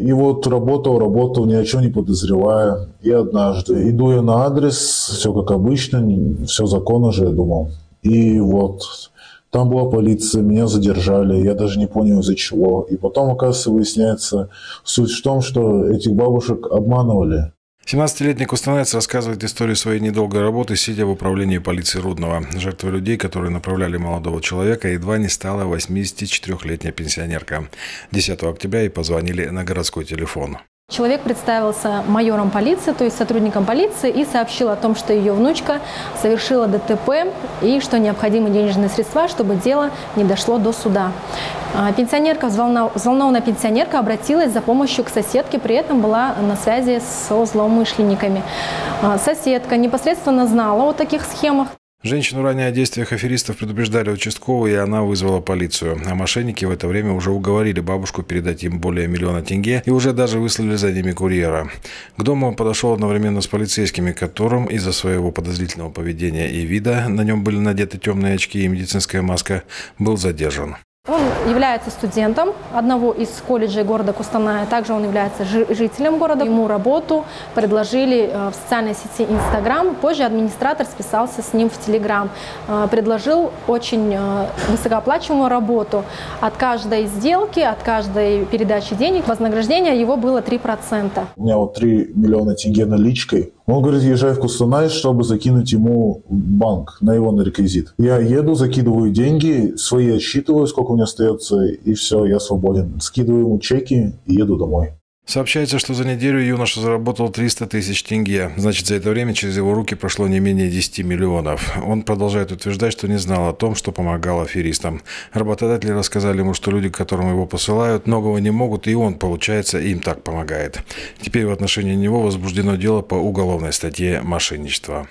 И вот работал, работал, ни о чем не подозревая. И однажды иду я на адрес, все как обычно, все законно же, я думал. И вот там была полиция, меня задержали, я даже не понял из-за чего. И потом, оказывается, выясняется, суть в том, что этих бабушек обманывали. 17-летний кустанец рассказывает историю своей недолгой работы, сидя в управлении полиции Рудного. Жертвой людей, которые направляли молодого человека, едва не стала 84-летняя пенсионерка. 10 октября ей позвонили на городской телефон. Человек представился майором полиции, то есть сотрудником полиции, и сообщил о том, что ее внучка совершила ДТП и что необходимы денежные средства, чтобы дело не дошло до суда. А, пенсионерка, взволнованная пенсионерка обратилась за помощью к соседке, при этом была на связи со злоумышленниками. А, соседка непосредственно знала о таких схемах, Женщину ранее о действиях аферистов предупреждали участковые, и она вызвала полицию. А мошенники в это время уже уговорили бабушку передать им более миллиона тенге и уже даже выслали за ними курьера. К дому он подошел одновременно с полицейскими, которым из-за своего подозрительного поведения и вида, на нем были надеты темные очки и медицинская маска, был задержан. Он является студентом одного из колледжей города Кустаная. Также он является жителем города. Ему работу предложили э, в социальной сети Инстаграм. Позже администратор списался с ним в Телеграм. Э, предложил очень э, высокооплачиваемую работу. От каждой сделки, от каждой передачи денег вознаграждение его было 3%. У меня вот 3 миллиона тенге наличкой. Он говорит, езжай в Кустанай, чтобы закинуть ему банк на его на реквизит. Я еду, закидываю деньги, свои отсчитываю, сколько у меня остается, и все, я свободен. Скидываю ему чеки и еду домой. Сообщается, что за неделю юноша заработал 300 тысяч тенге. Значит, за это время через его руки прошло не менее 10 миллионов. Он продолжает утверждать, что не знал о том, что помогал аферистам. Работодатели рассказали ему, что люди, к которым его посылают, многого не могут, и он, получается, им так помогает. Теперь в отношении него возбуждено дело по уголовной статье «Мошенничество».